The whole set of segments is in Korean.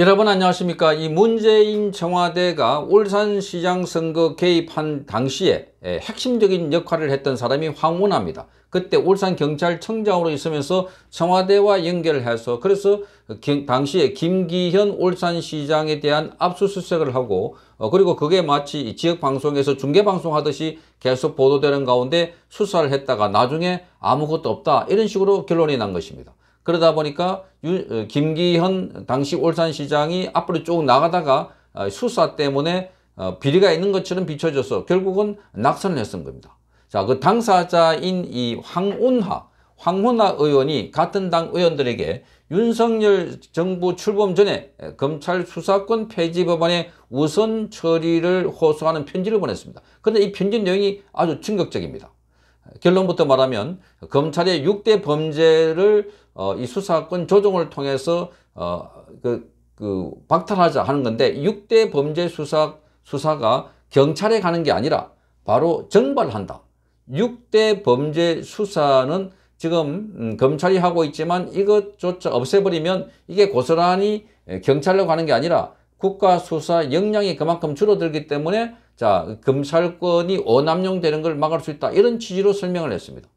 여러분 안녕하십니까? 이 문재인 청와대가 울산시장 선거 개입한 당시에 예, 핵심적인 역할을 했던 사람이 황운하입니다. 그때 울산경찰청장으로 있으면서 청와대와 연결을 해서 그래서 당시에 김기현 울산시장에 대한 압수수색을 하고 어, 그리고 그게 마치 지역방송에서 중계방송 하듯이 계속 보도되는 가운데 수사를 했다가 나중에 아무것도 없다. 이런 식으로 결론이 난 것입니다. 그러다 보니까 유, 어, 김기현 당시 울산시장이 앞으로 쭉 나가다가 어, 수사 때문에 어, 비리가 있는 것처럼 비춰져서 결국은 낙선을 했던 겁니다. 자, 그 당사자인 이 황운하, 황운하 의원이 같은 당 의원들에게 윤석열 정부 출범 전에 검찰 수사권 폐지 법안의 우선 처리를 호소하는 편지를 보냈습니다. 그런데 이 편지 내용이 아주 충격적입니다. 결론부터 말하면 검찰의 6대 범죄를 어, 이 수사권 조정을 통해서 어, 그, 그 박탈하자 하는 건데 6대 범죄 수사, 수사가 경찰에 가는 게 아니라 바로 정발한다. 6대 범죄 수사는 지금 음, 검찰이 하고 있지만 이것조차 없애버리면 이게 고스란히 경찰로 가는 게 아니라 국가 수사 역량이 그만큼 줄어들기 때문에 자 검찰권이 오남용되는 걸 막을 수 있다 이런 취지로 설명을 했습니다.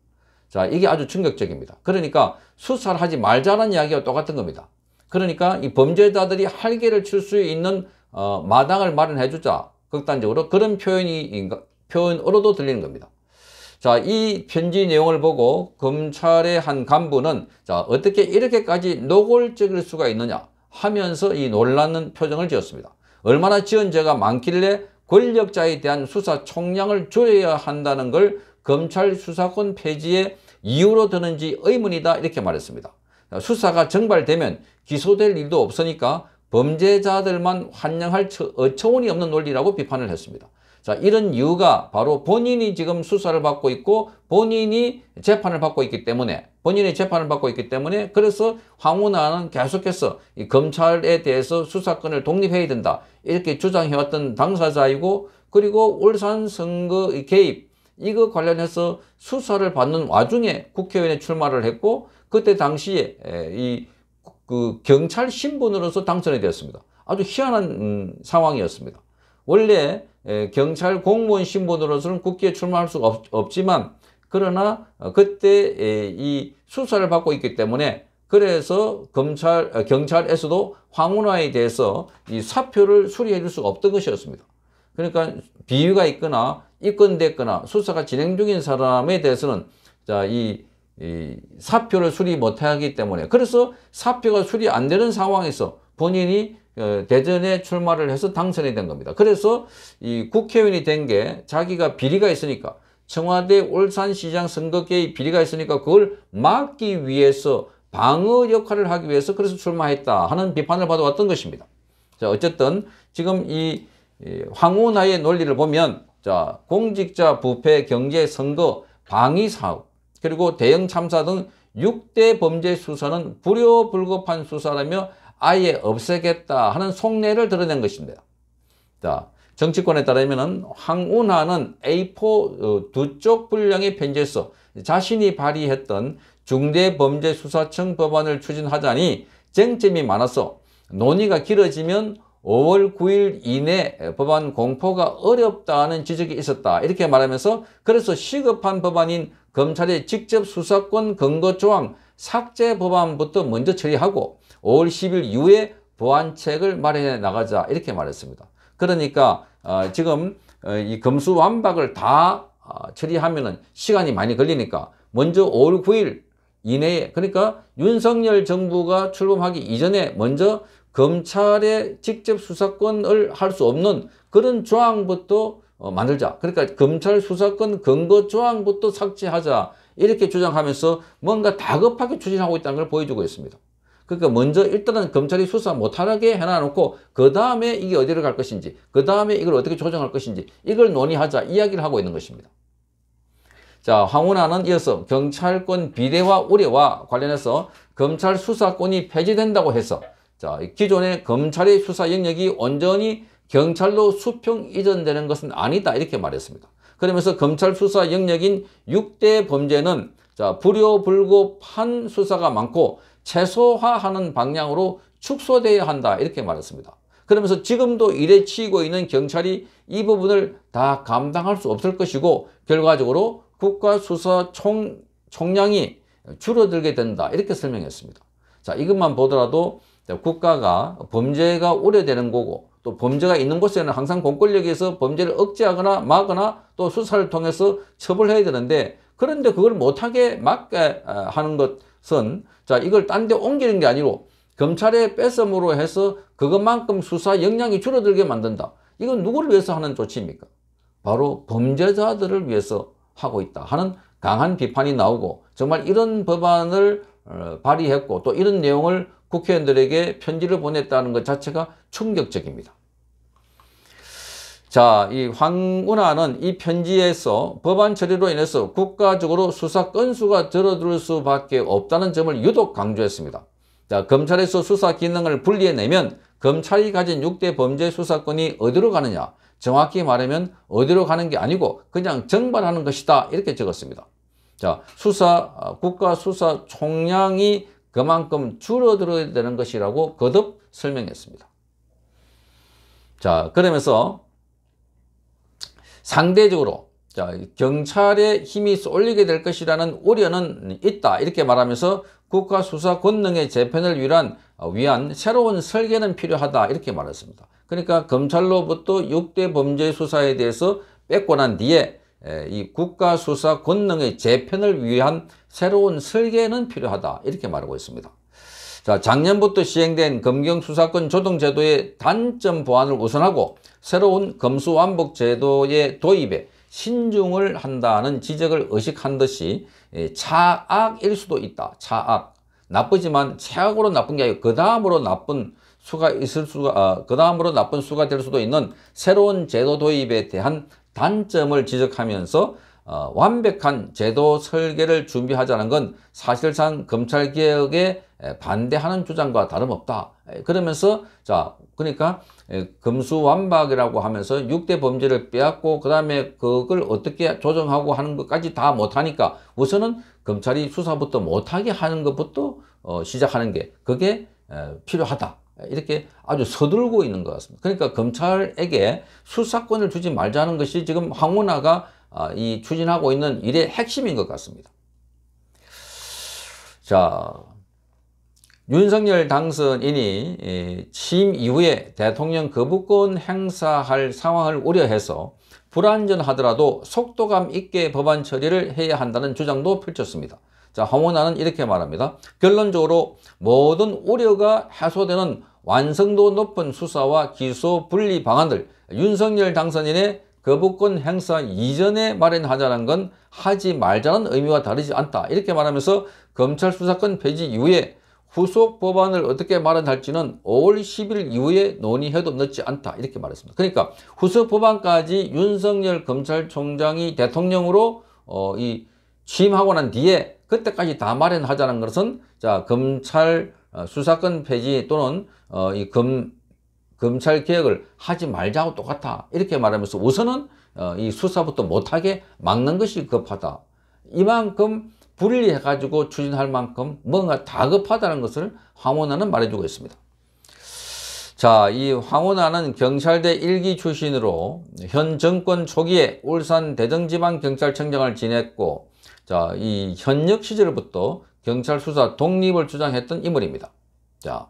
자 이게 아주 충격적입니다. 그러니까 수사를 하지 말자는 이야기와 똑같은 겁니다. 그러니까 이 범죄자들이 할개를 칠 수 있는 어, 마당을 마련해 주자 극단적으로 그런 표현이 표현으로도 들리는 겁니다. 자, 이 편지 내용을 보고 검찰의 한 간부는 자, 어떻게 이렇게까지 노골적일 수가 있느냐 하면서 이 놀라는 표정을 지었습니다. 얼마나 지은 죄가 많길래 권력자에 대한 수사 총량을 줄여야 한다는 걸 검찰 수사권 폐지의 이유로 드는지 의문이다 이렇게 말했습니다. 수사가 정발되면 기소될 일도 없으니까 범죄자들만 환영할 어처구니 없는 논리라고 비판을 했습니다. 자, 이런 이유가 바로 본인이 지금 수사를 받고 있고 본인이 재판을 받고 있기 때문에 본인이 재판을 받고 있기 때문에 그래서 황운하는 계속해서 이 검찰에 대해서 수사권을 독립해야 된다. 이렇게 주장해왔던 당사자이고 그리고 울산 선거 개입 이거 관련해서 수사를 받는 와중에 국회의원에 출마를 했고 그때 당시에 이 그 경찰 신분으로서 당선이 되었습니다. 아주 희한한 음, 상황이었습니다. 원래 경찰 공무원 신분으로서는 국회에 출마할 수가 없, 지만 그러나 어, 그때 이 수사를 받고 있기 때문에 그래서 검찰 어, 경찰에서도 황운하에 대해서 이 사표를 수리해 줄 수가 없던 것이었습니다. 그러니까 비위가 있거나 입건됐거나 수사가 진행 중인 사람에 대해서는 자 이 이 사표를 수리 못하기 때문에 그래서 사표가 수리 안 되는 상황에서 본인이 어, 대전에 출마를 해서 당선이 된 겁니다. 그래서 이 국회의원이 된 게 자기가 비리가 있으니까 청와대 울산시장 선거계의 비리가 있으니까 그걸 막기 위해서 방어 역할을 하기 위해서 그래서 출마했다 하는 비판을 받아왔던 것입니다. 자, 어쨌든 지금 이 황운하의 논리를 보면 자, 공직자 부패 경제 선거 방위 사업 그리고 대형 참사 등 6대 범죄 수사는 불효불급한 수사라며 아예 없애겠다 하는 속내를 드러낸 것입니다. 자, 정치권에 따르면 황운하는 A4 어, 두쪽 분량의 편지에서 자신이 발의했던 중대범죄수사청 법안을 추진하자니 쟁점이 많아서 논의가 길어지면 5월 9일 이내 법안 공포가 어렵다는 지적이 있었다. 이렇게 말하면서 그래서 시급한 법안인 검찰의 직접 수사권 근거 조항 삭제 법안부터 먼저 처리하고 5월 10일 이후에 보완책을 마련해 나가자 이렇게 말했습니다. 그러니까 어, 지금 어, 이 검수완박을 다 어, 처리하면 시간이 많이 걸리니까 먼저 5월 9일 이내에 그러니까 윤석열 정부가 출범하기 이전에 먼저 검찰의 직접 수사권을 할 수 없는 그런 조항부터 어, 만들자. 그러니까 검찰 수사권 근거 조항부터 삭제하자. 이렇게 주장하면서 뭔가 다급하게 추진하고 있다는 걸 보여주고 있습니다. 그러니까 먼저 일단은 검찰이 수사 못하게 해놔놓고 그 다음에 이게 어디로 갈 것인지 그 다음에 이걸 어떻게 조정할 것인지 이걸 논의하자 이야기를 하고 있는 것입니다. 자 황운하는 이어서 경찰권 비대화 우려와 관련해서 검찰 수사권이 폐지된다고 해서 자 기존의 검찰의 수사 영역이 온전히 경찰로 수평 이전되는 것은 아니다 이렇게 말했습니다. 그러면서 검찰 수사 영역인 6대 범죄는 자 불효불급한 수사가 많고 최소화하는 방향으로 축소돼야 한다 이렇게 말했습니다. 그러면서 지금도 일에 치이고 있는 경찰이 이 부분을 다 감당할 수 없을 것이고 결과적으로 국가수사 총 총량이 줄어들게 된다 이렇게 설명했습니다. 자 이것만 보더라도 국가가 범죄가 오래되는 거고 또 범죄가 있는 곳에는 항상 공권력에서 범죄를 억제하거나 막거나 또 수사를 통해서 처벌해야 되는데 그런데 그걸 못하게 막게 하는 것은 자 이걸 딴 데 옮기는 게 아니고 검찰의 뺏음으로 해서 그것만큼 수사 역량이 줄어들게 만든다. 이건 누구를 위해서 하는 조치입니까? 바로 범죄자들을 위해서 하고 있다 하는 강한 비판이 나오고 정말 이런 법안을 어, 발의했고 또 이런 내용을 국회의원들에게 편지를 보냈다는 것 자체가 충격적입니다. 자, 이 황운하는 이 편지에서 법안 처리로 인해서 국가적으로 수사 건수가 줄어들 수밖에 없다는 점을 유독 강조했습니다. 자, 검찰에서 수사 기능을 분리해내면 검찰이 가진 6대 범죄 수사권이 어디로 가느냐? 정확히 말하면 어디로 가는 게 아니고 그냥 정발하는 것이다. 이렇게 적었습니다. 자, 수사, 아, 국가 수사 총량이 그만큼 줄어들어야 되는 것이라고 거듭 설명했습니다. 자, 그러면서 상대적으로 자, 경찰의 힘이 쏠리게 될 것이라는 우려는 있다. 이렇게 말하면서 국가 수사 권능의 재편을 위한, 위한 새로운 설계는 필요하다. 이렇게 말했습니다. 그러니까 검찰로부터 6대 범죄 수사에 대해서 뺏고 난 뒤에 이 국가 수사 권능의 재편을 위한 새로운 설계는 필요하다. 이렇게 말하고 있습니다. 자, 작년부터 시행된 검경수사권 조정제도의 단점 보완을 우선하고 새로운 검수완복 제도의 도입에 신중을 한다는 지적을 의식한 듯이 차악일 수도 있다. 차악. 나쁘지만 최악으로 나쁜 게 아니고 그 다음으로 나쁜 수가 있을 수가, 어, 그 다음으로 나쁜 수가 될 수도 있는 새로운 제도 도입에 대한 단점을 지적하면서 어, 완벽한 제도 설계를 준비하자는 건 사실상 검찰개혁에 반대하는 주장과 다름없다. 그러면서 자 그러니까 금수완박이라고 하면서 6대 범죄를 빼앗고 그 다음에 그걸 어떻게 조정하고 하는 것까지 다 못하니까 우선은 검찰이 수사부터 못하게 하는 것부터 어, 시작하는 게 그게 필요하다. 이렇게 아주 서둘고 있는 것 같습니다. 그러니까 검찰에게 수사권을 주지 말자는 것이 지금 황운하가 아, 이 추진하고 있는 일의 핵심인 것 같습니다. 자, 윤석열 당선인이 취임 이후에 대통령 거부권 행사할 상황을 우려해서 불안전하더라도 속도감 있게 법안 처리를 해야 한다는 주장도 펼쳤습니다. 자, 황원하는 이렇게 말합니다. 결론적으로 모든 우려가 해소되는 완성도 높은 수사와 기소 분리 방안을 윤석열 당선인의 거부권 행사 이전에 마련하자는 건 하지 말자는 의미와 다르지 않다. 이렇게 말하면서 검찰 수사권 폐지 이후에 후속 법안을 어떻게 마련할지는 5월 10일 이후에 논의해도 늦지 않다. 이렇게 말했습니다. 그러니까 후속 법안까지 윤석열 검찰총장이 대통령으로 어, 이 취임하고 난 뒤에 그때까지 다 마련하자는 것은 자 검찰 어, 수사권 폐지 또는 어, 이 검, 검찰 개혁을 하지 말자고 똑같아 이렇게 말하면서 우선은 어, 이 수사부터 못하게 막는 것이 급하다. 이만큼 분리해가지고 추진할 만큼 뭔가 다급하다는 것을 황원하는 말해주고 있습니다. 자, 이 황원하는 경찰대 일기 출신으로 현 정권 초기에 울산 대전지방경찰청장을 지냈고 자, 이 현역 시절부터 경찰 수사 독립을 주장했던 인물입니다. 자,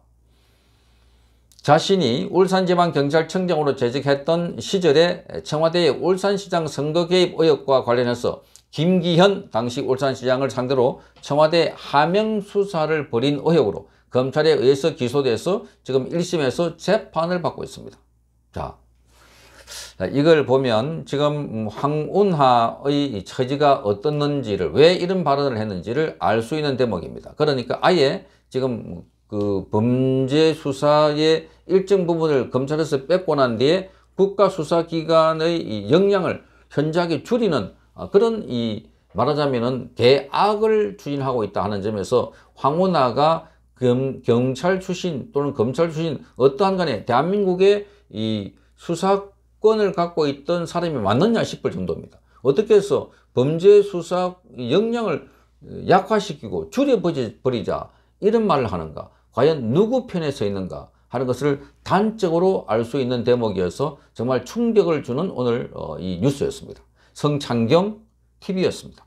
자신이 울산지방경찰청장으로 재직했던 시절에 청와대의 울산시장 선거 개입 의혹과 관련해서 김기현 당시 울산시장을 상대로 청와대 하명 수사를 벌인 의혹으로 검찰에 의해서 기소돼서 지금 1심에서 재판을 받고 있습니다. 자, 이걸 보면 지금 황운하의 처지가 어떻는지를 왜 이런 발언을 했는지를 알 수 있는 대목입니다. 그러니까 아예 지금 그 범죄 수사의 일정 부분을 검찰에서 뺏고 난 뒤에 국가수사기관의 역량을 현저하게 줄이는 아, 그런 이 말하자면은 대악을 추진하고 있다 하는 점에서 황운하가 검, 경찰 출신 또는 검찰 출신 어떠한 간에 대한민국의 이 수사권을 갖고 있던 사람이 맞느냐 싶을 정도입니다. 어떻게 해서 범죄 수사 역량을 약화시키고 줄여버리자 이런 말을 하는가. 과연 누구 편에 서 있는가 하는 것을 단적으로 알 수 있는 대목이어서 정말 충격을 주는 오늘 어, 이 뉴스였습니다. 성창경 TV였습니다.